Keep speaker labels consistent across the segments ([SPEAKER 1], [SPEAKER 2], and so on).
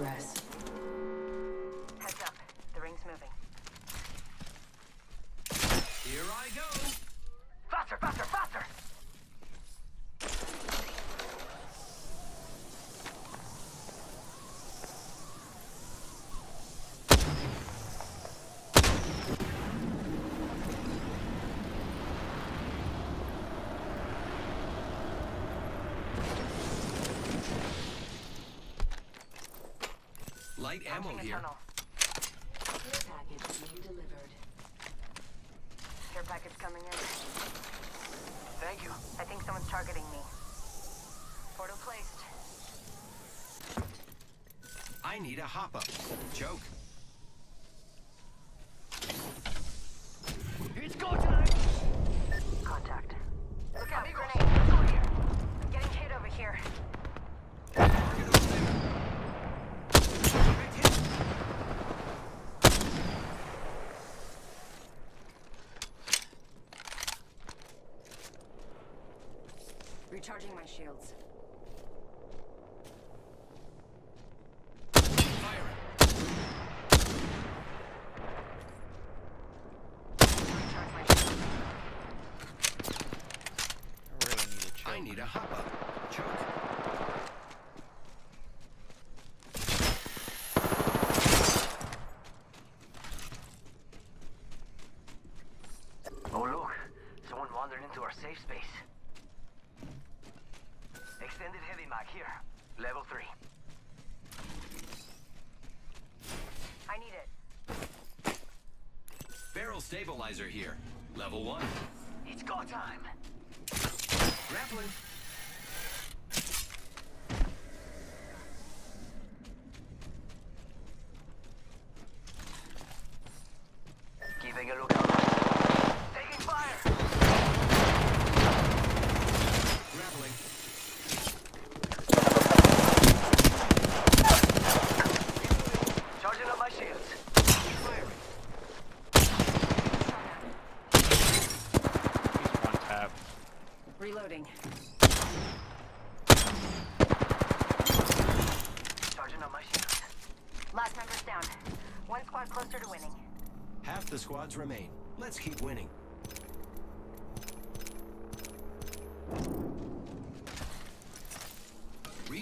[SPEAKER 1] progress.
[SPEAKER 2] Heads up. The ring's moving.
[SPEAKER 3] Here I go.
[SPEAKER 2] Faster, faster, faster!
[SPEAKER 3] Light ammo here.
[SPEAKER 1] Care package being delivered.
[SPEAKER 2] Care package coming in.
[SPEAKER 3] Thank you.
[SPEAKER 2] I think someone's targeting me. Portal placed.
[SPEAKER 3] I need a hop up. Choke. It's go time.
[SPEAKER 2] Contact. Look out, grenade. Over here. I'm getting hit over here.
[SPEAKER 3] Target over there. Direct hit.
[SPEAKER 2] Recharging my shields.
[SPEAKER 3] Firing.
[SPEAKER 2] Recharge my shields.
[SPEAKER 4] I really need a choke.
[SPEAKER 3] I need a hop up. Choke.
[SPEAKER 5] Oh look, someone wandered into our safe space. Extended heavy mag here, level 3.
[SPEAKER 2] I need it.
[SPEAKER 3] Barrel stabilizer here. Level one.
[SPEAKER 5] It's go time!
[SPEAKER 3] Grappling.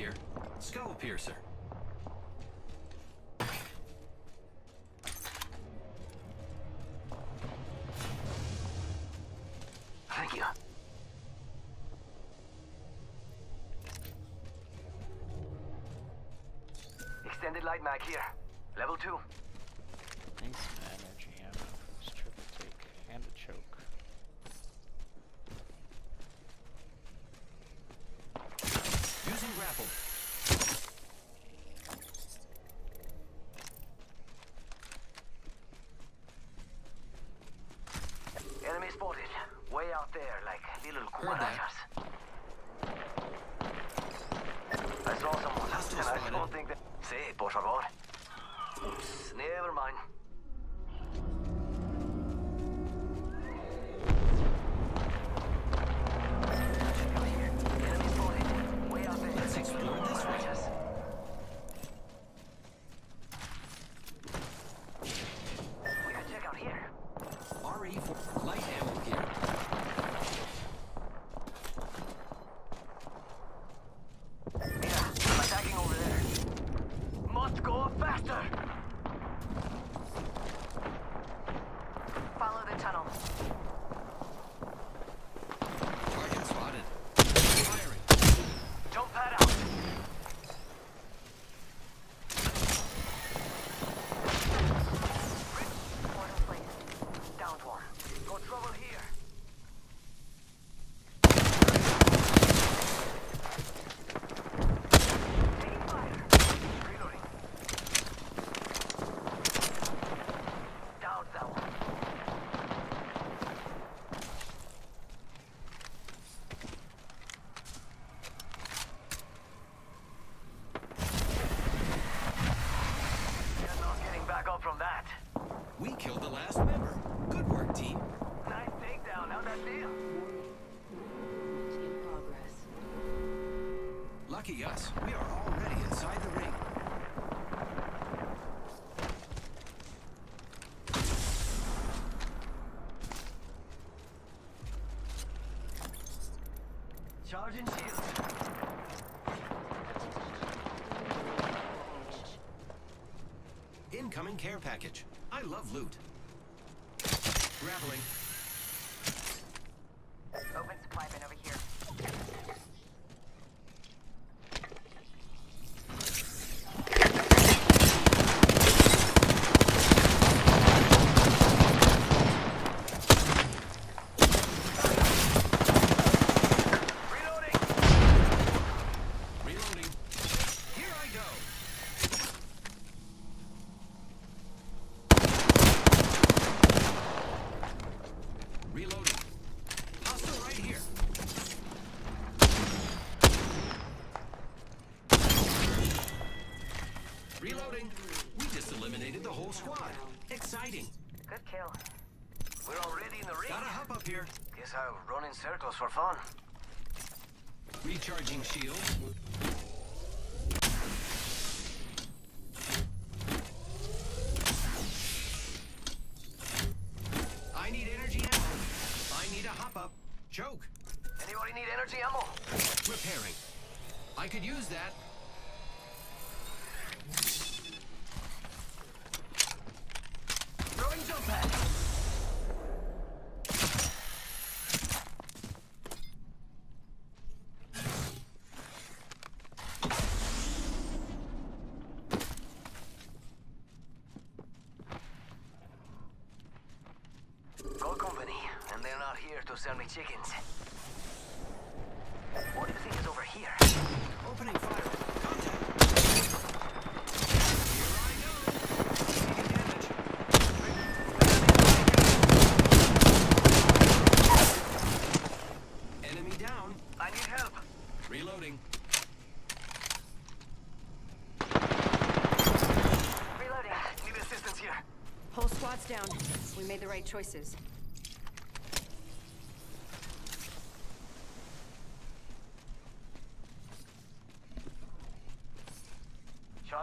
[SPEAKER 3] here. Skull piercer.
[SPEAKER 5] Thank you. Extended light mag here, level 2.
[SPEAKER 4] Need some energy ammo. It's triple take and a choke.
[SPEAKER 3] Using grapple.
[SPEAKER 5] Enemy spotted. Way out there, like little
[SPEAKER 3] Heard that.
[SPEAKER 5] cucarachas. I saw someone,
[SPEAKER 3] Hostile
[SPEAKER 5] and I
[SPEAKER 3] spotted.
[SPEAKER 5] don't think that... Sí, por favor. Oops, never mind. Enemy spotted. Way out there.
[SPEAKER 3] Let's explore this way.
[SPEAKER 5] We could check out here.
[SPEAKER 3] RE4 light ammo here.
[SPEAKER 5] Yeah, attacking over there. Must go faster.
[SPEAKER 3] Follow the tunnel. Lucky
[SPEAKER 2] us, we
[SPEAKER 5] are already inside the ring.
[SPEAKER 3] Up here.
[SPEAKER 5] Guess I'll run in circles for fun.
[SPEAKER 3] Recharging shield. I need energy ammo. I need a hop up. Choke.
[SPEAKER 5] Anybody need energy ammo?
[SPEAKER 3] Repairing. I could use that.
[SPEAKER 5] Throwing jump pad. They're not here to sell me chickens. What do you think is over here?
[SPEAKER 3] Opening fire. Contact. I go. Enemy down.
[SPEAKER 5] I need help.
[SPEAKER 3] Reloading.
[SPEAKER 2] Reloading.
[SPEAKER 5] Need assistance here.
[SPEAKER 2] Whole squad's down. We made the right choices.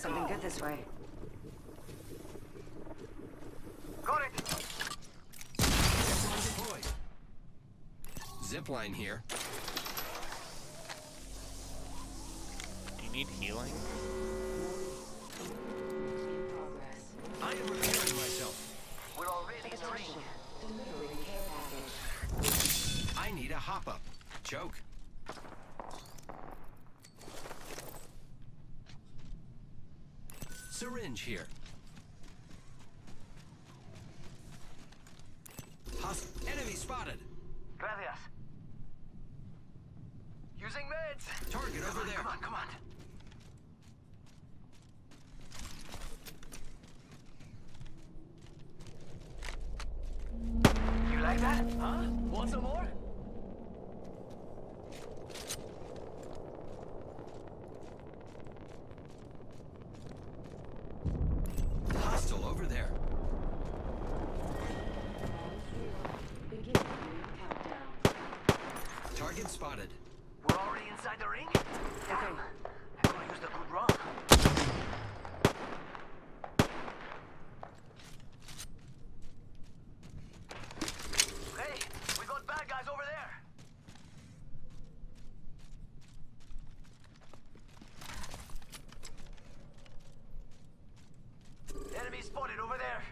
[SPEAKER 2] something good this way.
[SPEAKER 5] Got it.
[SPEAKER 3] Zipline deployed. Zipline here.
[SPEAKER 4] Do you need healing?
[SPEAKER 3] I am repairing myself.
[SPEAKER 5] We're already in the ring.
[SPEAKER 1] Attention. Delivering care package.
[SPEAKER 3] I need a hop up. Choke. Syringe here. Hus- enemy spotted.
[SPEAKER 5] Gracias. Using meds.
[SPEAKER 3] Target over there.
[SPEAKER 5] Come on, come on. You like that? Huh? Want some more?
[SPEAKER 3] Hostile over there.
[SPEAKER 1] Begin ring countdown.
[SPEAKER 3] Target spotted.
[SPEAKER 5] We're already inside the ring? Damn. I could have used a good run. Hey, we got bad guys over there. Enemy spotted over there.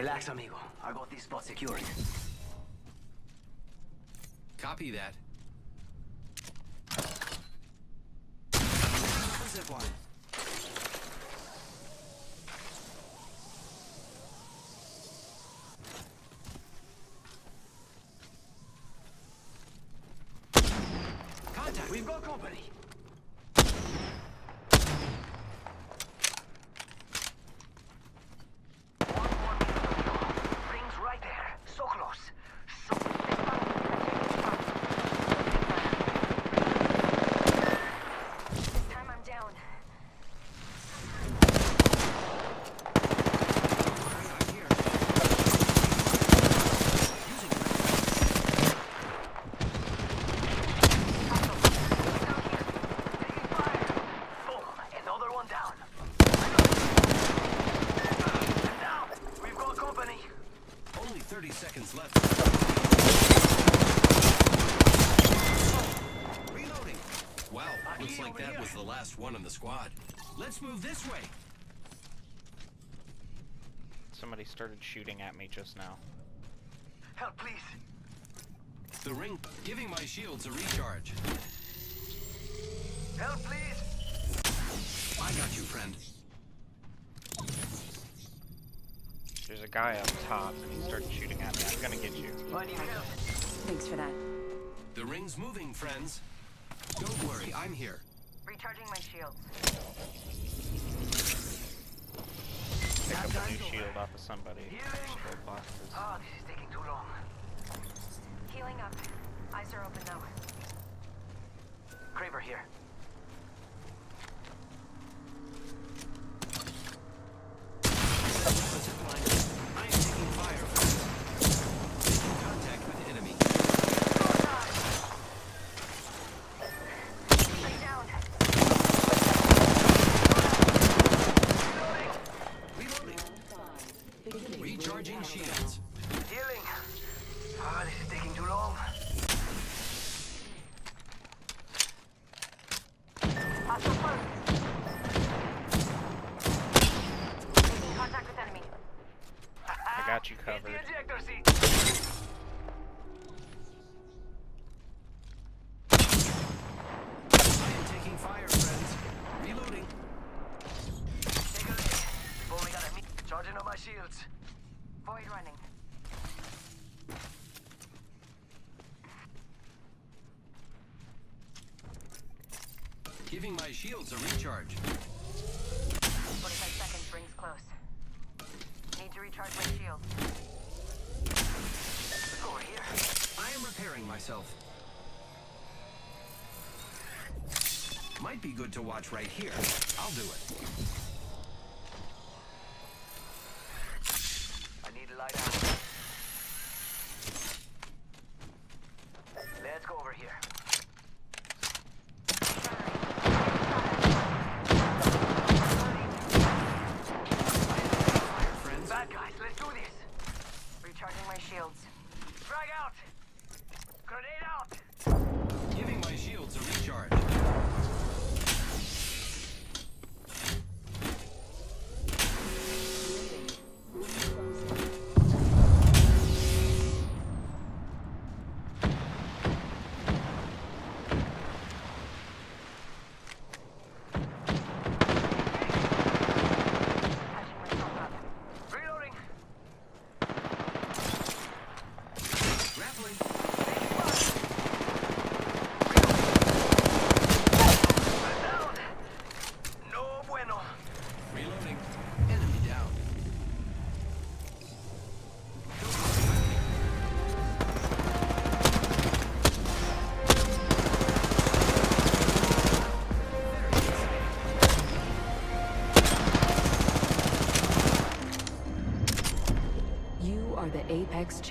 [SPEAKER 5] Relax, amigo. I got this spot secured.
[SPEAKER 3] Copy that. Zipline. Contact.
[SPEAKER 5] We've got company. One more minute. Ring's right there. So close. So
[SPEAKER 3] seconds left. Reloading. Wow, looks like that was the last one in the squad. Let's move this way.
[SPEAKER 4] Somebody started shooting at me just now.
[SPEAKER 5] Help, please.
[SPEAKER 3] The ring giving my shields a recharge.
[SPEAKER 5] Help, please.
[SPEAKER 3] I got you, friend.
[SPEAKER 4] There's a guy up top and he started shooting at me. I'm gonna get you.
[SPEAKER 5] I need help.
[SPEAKER 1] Thanks for that.
[SPEAKER 3] The ring's moving, friends. Don't worry, I'm here.
[SPEAKER 2] Recharging my shields.
[SPEAKER 4] Pick up a new shield off of somebody. Just boxes.
[SPEAKER 5] Oh, this is taking too long.
[SPEAKER 2] Healing up. Eyes are open though.
[SPEAKER 5] Kraber here.
[SPEAKER 3] I am taking fire. Contact with enemy.
[SPEAKER 2] Stay down.
[SPEAKER 3] Reloading.
[SPEAKER 1] Five. Beginning ring
[SPEAKER 3] Recharging
[SPEAKER 1] countdown.
[SPEAKER 3] shields.
[SPEAKER 5] Healing. Oh, this is taking too long.
[SPEAKER 2] Hostile close. Contact with enemy.
[SPEAKER 4] I got you
[SPEAKER 5] Hit
[SPEAKER 4] covered.
[SPEAKER 5] the ejector seat.
[SPEAKER 3] I am taking fire, friends. Reloading.
[SPEAKER 5] Take a look. We've only got a me. Charging on my shields.
[SPEAKER 2] Void running.
[SPEAKER 3] Giving my shields a recharge.
[SPEAKER 2] 45 seconds rings close. Need to recharge my shield.
[SPEAKER 5] Over here.
[SPEAKER 3] I am repairing myself. Might be good to watch right here. I'll do it.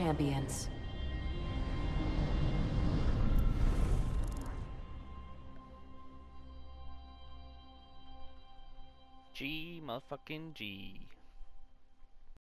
[SPEAKER 1] Champions.
[SPEAKER 4] G motherfucking G.